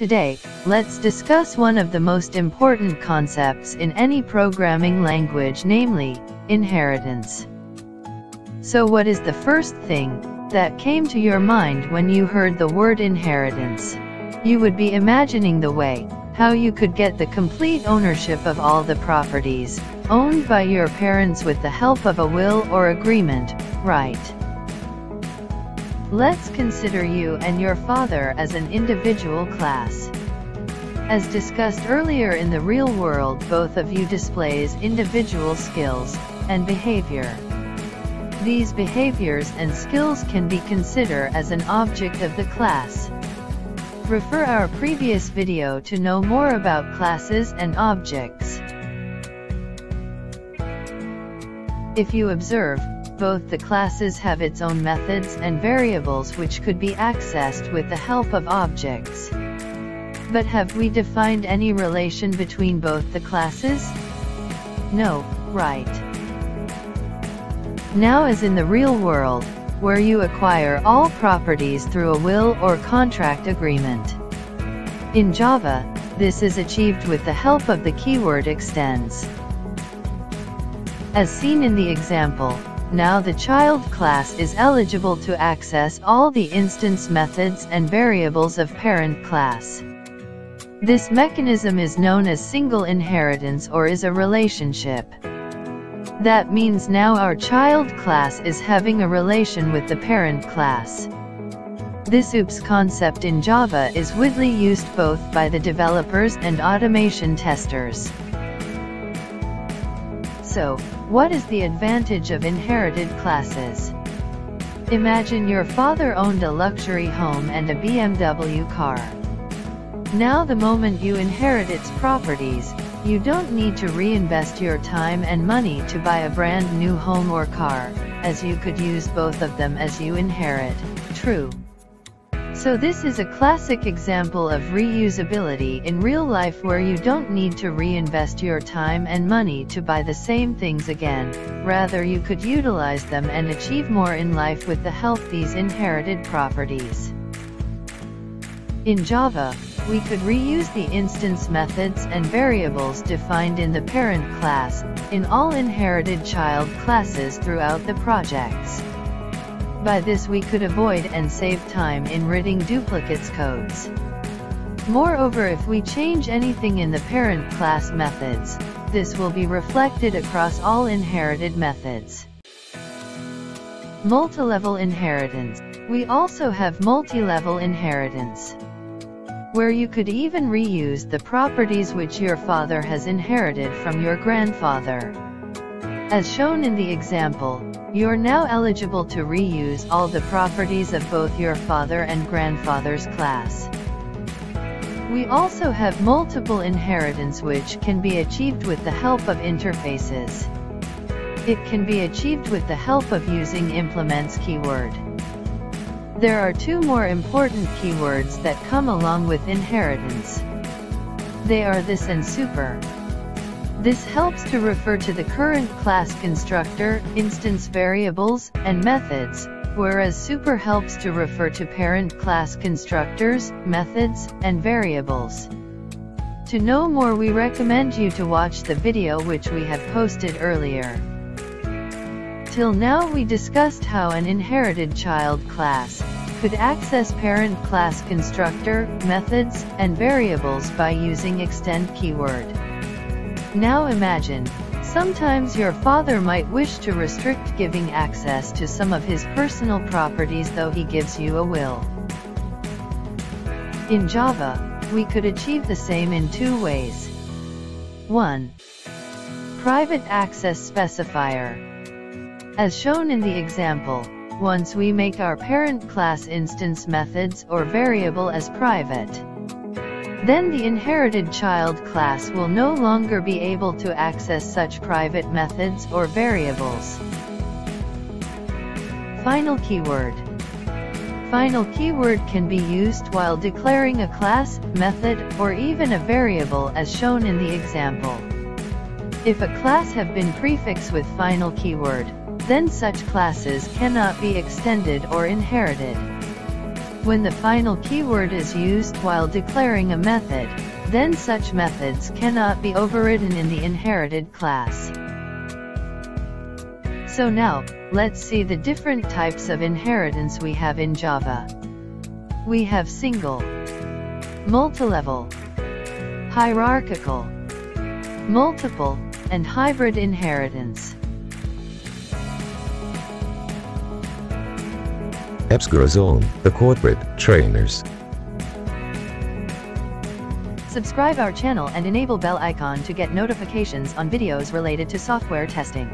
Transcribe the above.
Today, let's discuss one of the most important concepts in any programming language namely, inheritance. So what is the first thing that came to your mind when you heard the word inheritance? You would be imagining the way, how you could get the complete ownership of all the properties, owned by your parents with the help of a will or agreement, right? Let's consider you and your father as an individual class. As discussed earlier in the real world both of you displays individual skills and behavior. These behaviors and skills can be considered as an object of the class. Refer our previous video to know more about classes and objects. If you observe, both the classes have its own methods and variables which could be accessed with the help of objects. But have we defined any relation between both the classes? No, right. Now as in the real world, where you acquire all properties through a will or contract agreement. In Java, this is achieved with the help of the keyword extends. As seen in the example, now the child class is eligible to access all the instance methods and variables of parent class. This mechanism is known as single inheritance or is a relationship. That means now our child class is having a relation with the parent class. This OOPS concept in Java is widely used both by the developers and automation testers. So, what is the advantage of inherited classes? Imagine your father owned a luxury home and a BMW car. Now the moment you inherit its properties, you don't need to reinvest your time and money to buy a brand new home or car, as you could use both of them as you inherit. True. So this is a classic example of reusability in real life where you don't need to reinvest your time and money to buy the same things again, rather you could utilize them and achieve more in life with the help these inherited properties. In Java, we could reuse the instance methods and variables defined in the parent class, in all inherited child classes throughout the projects. By this we could avoid and save time in writing duplicates codes. Moreover if we change anything in the parent class methods, this will be reflected across all inherited methods. Multi-level inheritance. We also have multi-level inheritance. Where you could even reuse the properties which your father has inherited from your grandfather. As shown in the example, you're now eligible to reuse all the properties of both your father and grandfather's class. We also have multiple inheritance which can be achieved with the help of interfaces. It can be achieved with the help of using implements keyword. There are two more important keywords that come along with inheritance. They are this and super. This helps to refer to the current class constructor, instance variables, and methods, whereas super helps to refer to parent class constructors, methods, and variables. To know more we recommend you to watch the video which we have posted earlier. Till now we discussed how an inherited child class could access parent class constructor, methods, and variables by using extend keyword. Now imagine, sometimes your father might wish to restrict giving access to some of his personal properties though he gives you a will. In Java, we could achieve the same in two ways. 1. Private Access Specifier. As shown in the example, once we make our parent class instance methods or variable as private, then the inherited child class will no longer be able to access such private methods or variables. Final keyword. Final keyword can be used while declaring a class, method, or even a variable as shown in the example. If a class have been prefixed with final keyword, then such classes cannot be extended or inherited. When the final keyword is used while declaring a method, then such methods cannot be overridden in the inherited class. So now, let's see the different types of inheritance we have in Java. We have single, multilevel, hierarchical, multiple, and hybrid inheritance. Zone, the corporate trainers. Subscribe our channel and enable bell icon to get notifications on videos related to software testing.